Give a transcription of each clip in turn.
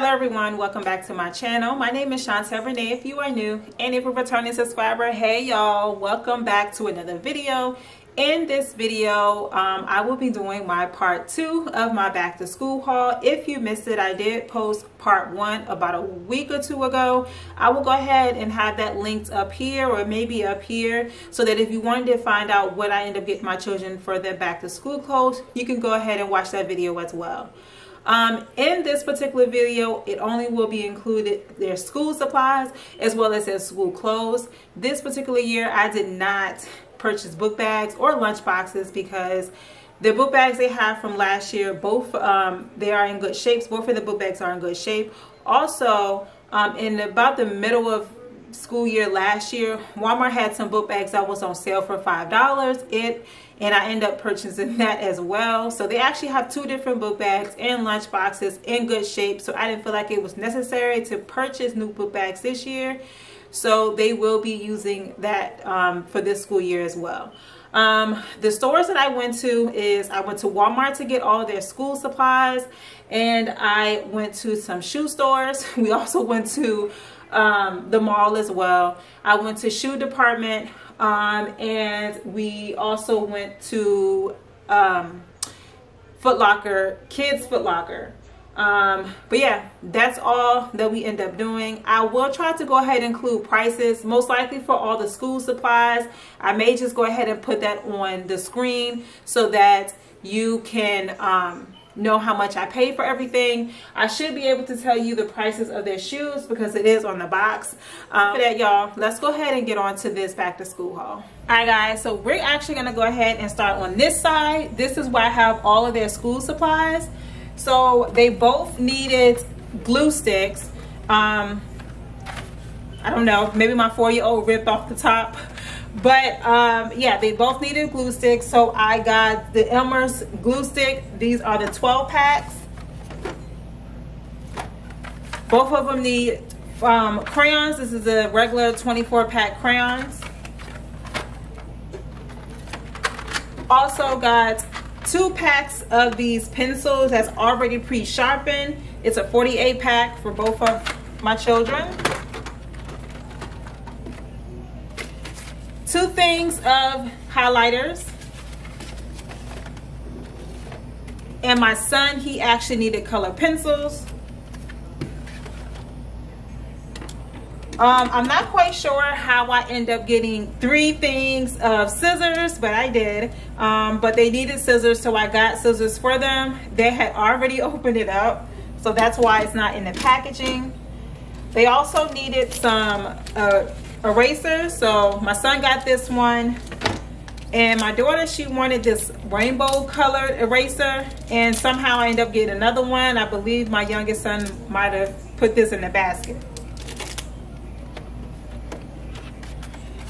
Hello everyone, welcome back to my channel. My name is Shontel Renee if you are new and if you're a returning subscriber, hey y'all, welcome back to another video. In this video, um, I will be doing my part two of my back to school haul. If you missed it, I did post part one about a week or two ago. I will go ahead and have that linked up here or maybe up here so that if you wanted to find out what I end up getting my children for their back to school clothes, you can go ahead and watch that video as well. Um, in this particular video, it only will be included their school supplies as well as their school clothes. This particular year, I did not purchase book bags or lunch boxes because the book bags they have from last year, both um, they are in good shapes. Both of the book bags are in good shape. Also, um, in about the middle of school year last year, Walmart had some book bags that was on sale for $5. It and I end up purchasing that as well. So they actually have two different book bags and lunch boxes in good shape. So I didn't feel like it was necessary to purchase new book bags this year. So they will be using that um, for this school year as well. Um, the stores that I went to is I went to Walmart to get all their school supplies and I went to some shoe stores. We also went to um, the mall as well. I went to shoe department um, and we also went to um, Foot Locker, Kids Foot Locker. Um, but yeah, that's all that we end up doing. I will try to go ahead and include prices, most likely for all the school supplies. I may just go ahead and put that on the screen so that you can um, know how much I paid for everything. I should be able to tell you the prices of their shoes because it is on the box. Um, for that, y'all, let's go ahead and get on to this back to school haul. All right, guys, so we're actually gonna go ahead and start on this side. This is where I have all of their school supplies. So they both needed glue sticks. Um, I don't know, maybe my four-year-old ripped off the top but um, yeah they both needed glue sticks so i got the elmer's glue stick. These are the 12 packs. Both of them need um, crayons. This is a regular 24 pack crayons. Also got two packs of these pencils that's already pre-sharpened. It's a 48 pack for both of my children two things of highlighters. And my son, he actually needed color pencils. Um, I'm not quite sure how I end up getting three things of scissors, but I did. Um, but they needed scissors, so I got scissors for them. They had already opened it up, so that's why it's not in the packaging. They also needed some uh, eraser. So my son got this one and my daughter she wanted this rainbow colored eraser and somehow I ended up getting another one. I believe my youngest son might have put this in the basket.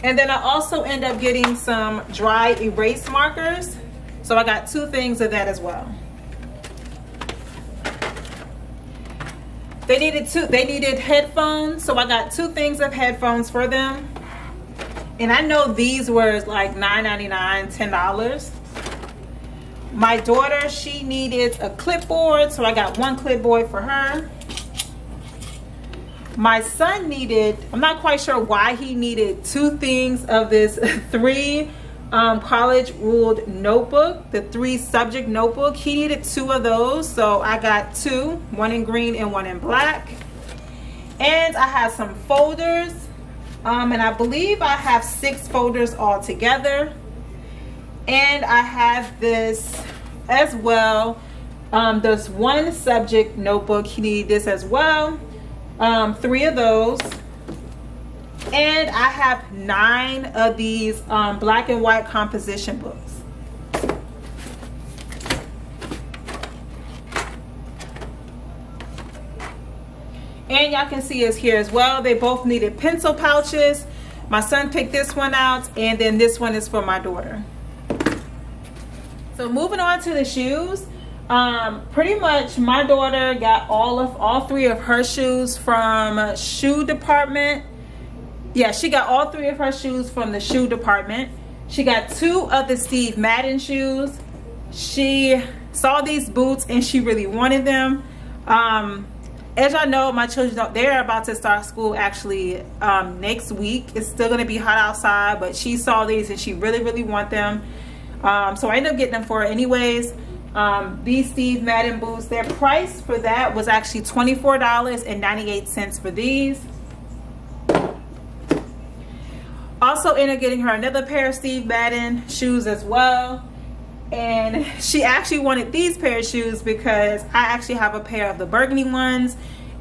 And then I also end up getting some dry erase markers. So I got two things of that as well They needed two, they needed headphones. So I got two things of headphones for them. And I know these were like $9.99, $10. My daughter, she needed a clipboard. So I got one clipboard for her. My son needed, I'm not quite sure why he needed two things of this three um, college ruled notebook, the three subject notebook. He needed two of those, so I got two, one in green and one in black. And I have some folders, um, and I believe I have six folders all together. And I have this as well. Um, there's one subject notebook. He needed this as well. Um, three of those and I have nine of these um, black and white composition books. And y'all can see us here as well. They both needed pencil pouches. My son picked this one out and then this one is for my daughter. So moving on to the shoes. Um, pretty much my daughter got all of all three of her shoes from shoe department yeah, she got all three of her shoes from the shoe department. She got two of the Steve Madden shoes. She saw these boots and she really wanted them. Um, as y'all know my children they're about to start school actually um, next week it's still going to be hot outside but she saw these and she really really want them um, so I ended up getting them for her anyways um, these Steve Madden boots their price for that was actually $24.98 for these also ended up getting her another pair of Steve Madden shoes as well. And she actually wanted these pair of shoes because I actually have a pair of the burgundy ones.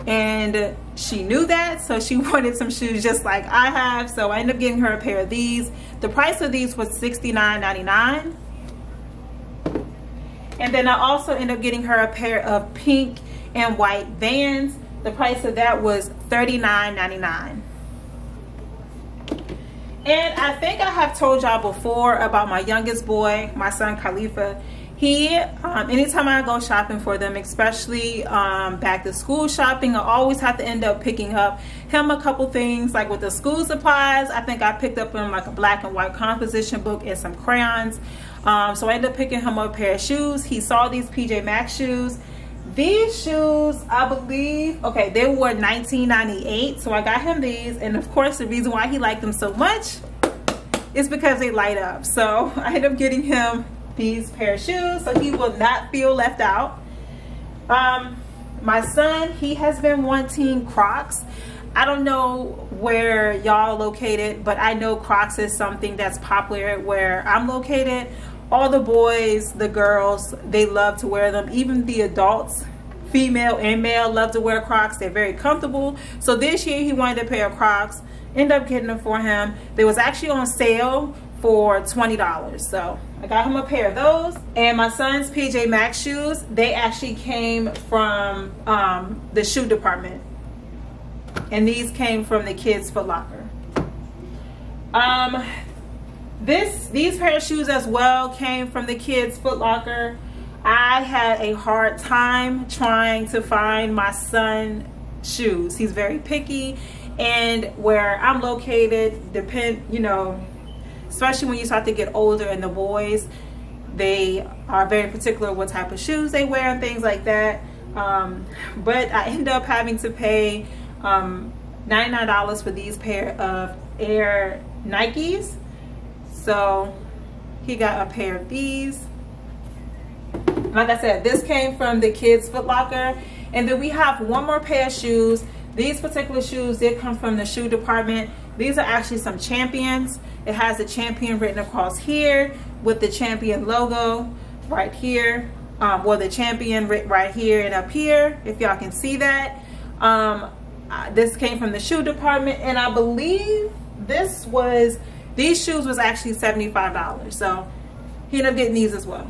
And she knew that so she wanted some shoes just like I have. So I ended up getting her a pair of these. The price of these was $69.99 and then I also ended up getting her a pair of pink and white Vans. The price of that was $39.99 and I think I have told y'all before about my youngest boy, my son Khalifa. He, um, anytime I go shopping for them, especially um, back to school shopping, I always have to end up picking up him a couple things. Like with the school supplies, I think I picked up him like a black and white composition book and some crayons. Um, so I ended up picking him up a pair of shoes. He saw these PJ Masks shoes these shoes i believe okay they were 1998 so i got him these. And of course the reason why he liked them so much is because they light up. So i ended up getting him these pair of shoes so he will not feel left out. Um my son he has been wanting crocs. I don't know where y'all located but i know crocs is something that's popular where i'm located all the boys, the girls, they love to wear them. Even the adults, female and male, love to wear Crocs. They're very comfortable. So this year he wanted a pair of Crocs. End up getting them for him. They was actually on sale for $20. So I got him a pair of those. And my son's PJ Masks shoes, they actually came from um, the shoe department. And these came from the kids' Foot Locker. Um, this these pair of shoes as well came from the kids Foot Locker. I had a hard time trying to find my son shoes. He's very picky and where I'm located depend, you know, especially when you start to get older and the boys, they are very particular what type of shoes they wear and things like that. Um, but I end up having to pay um, $99 for these pair of Air Nikes so he got a pair of these. Like I said, this came from the kids Foot Locker. And then we have one more pair of shoes. These particular shoes did come from the shoe department. These are actually some champions. It has the champion written across here with the champion logo right here. Um, or the champion right here and up here, if y'all can see that. Um, uh, this came from the shoe department and I believe this was these shoes was actually $75. So he ended up getting these as well.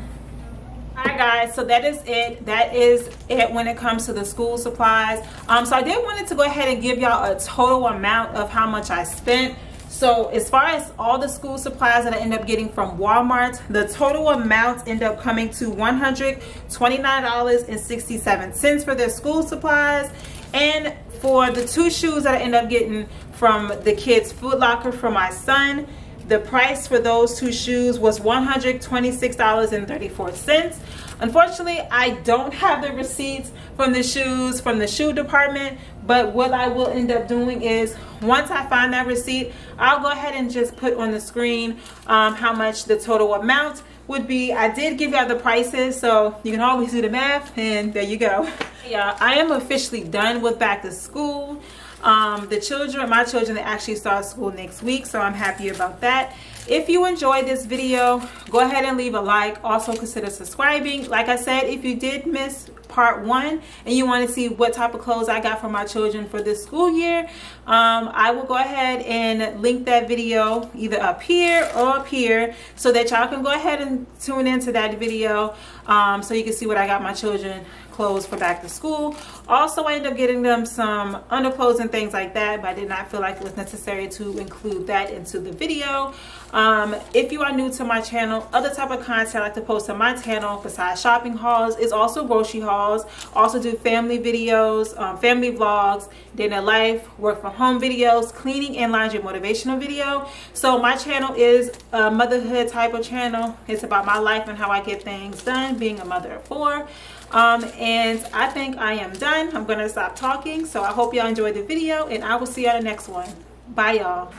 Alright guys, so that is it. That is it when it comes to the school supplies. Um, so I did wanted to go ahead and give y'all a total amount of how much I spent. So as far as all the school supplies that I end up getting from Walmart, the total amount end up coming to $129.67 for their school supplies. And for the two shoes that I end up getting from the kids Foot Locker for my son, the price for those two shoes was $126.34. Unfortunately, I don't have the receipts from the shoes from the shoe department, but what I will end up doing is once I find that receipt, I'll go ahead and just put on the screen um, how much the total amount would be. I did give y'all the prices, so you can always do the math, and there you go. Yeah, I am officially done with back to school. Um, the children, my children, they actually start school next week, so I'm happy about that. If you enjoyed this video, go ahead and leave a like. Also consider subscribing. Like I said, if you did miss part one and you want to see what type of clothes I got for my children for this school year, um, I will go ahead and link that video either up here or up here so that y'all can go ahead and tune into that video um, so you can see what I got my children clothes for back to school. Also, I ended up getting them some underclothes and things like that, but I did not feel like it was necessary to include that into the video. Um, if you are new to my channel, other type of content I like to post on my channel besides shopping hauls is also grocery hauls. Also do family videos, um, family vlogs, dinner life, work from home videos, cleaning and laundry motivational video. So my channel is a motherhood type of channel. It's about my life and how I get things done, being a mother of four. Um, and I think I am done. I'm going to stop talking. So I hope y'all enjoyed the video and I will see you on the next one. Bye y'all.